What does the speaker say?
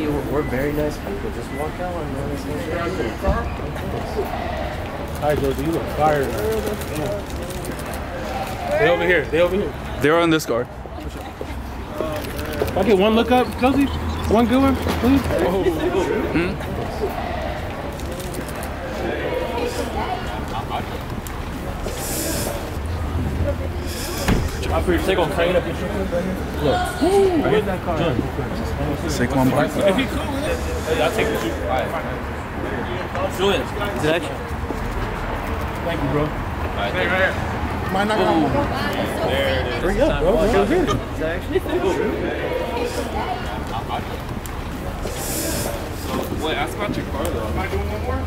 See, we're, we're very nice people. Just walk out and let us know. All right, George, you look fired. They over here. They over here. They're on this guard. If I get one look up, Kelsey, one good one, please. Oh. I'm pretty sick on cleaning up your shit. Look. Where's that car? Saquon Barkley. If he cool with it, Hey, I'll take the shoot. All right. Julian, is it action? thank you, bro. Hey, right here. Might not come. There it is. Hurry up, bro. Go here. Is that actually? Wait, ask about your car though. Am I doing one more?